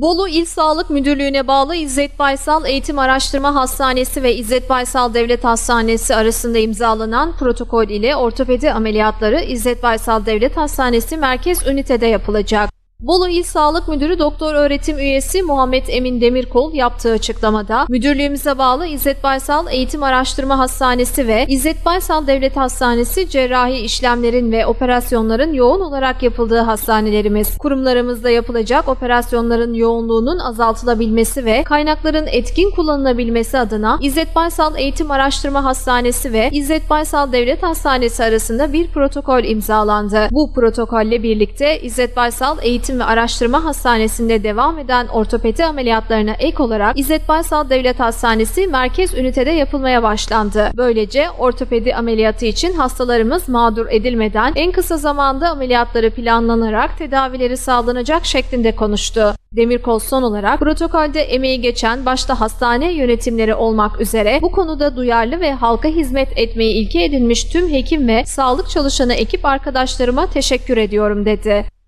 Bolu İl Sağlık Müdürlüğü'ne bağlı İzzet Baysal Eğitim Araştırma Hastanesi ve İzzet Baysal Devlet Hastanesi arasında imzalanan protokol ile ortopedi ameliyatları İzzet Baysal Devlet Hastanesi Merkez Ünite'de yapılacak. Bolu İl Sağlık Müdürü Doktor Öğretim Üyesi Muhammed Emin Demirkol yaptığı açıklamada müdürlüğümüze bağlı İzzet Baysal Eğitim Araştırma Hastanesi ve İzzet Baysal Devlet Hastanesi cerrahi işlemlerin ve operasyonların yoğun olarak yapıldığı hastanelerimiz. Kurumlarımızda yapılacak operasyonların yoğunluğunun azaltılabilmesi ve kaynakların etkin kullanılabilmesi adına İzzet Baysal Eğitim Araştırma Hastanesi ve İzzet Baysal Devlet Hastanesi arasında bir protokol imzalandı. Bu protokolle birlikte İzzet Baysal Eğitim ve Araştırma Hastanesi'nde devam eden ortopedi ameliyatlarına ek olarak İzzet Baysal Devlet Hastanesi merkez ünitede yapılmaya başlandı. Böylece ortopedi ameliyatı için hastalarımız mağdur edilmeden en kısa zamanda ameliyatları planlanarak tedavileri sağlanacak şeklinde konuştu. Demirkol son olarak protokolde emeği geçen başta hastane yönetimleri olmak üzere bu konuda duyarlı ve halka hizmet etmeyi ilke edinmiş tüm hekim ve sağlık çalışanı ekip arkadaşlarıma teşekkür ediyorum dedi.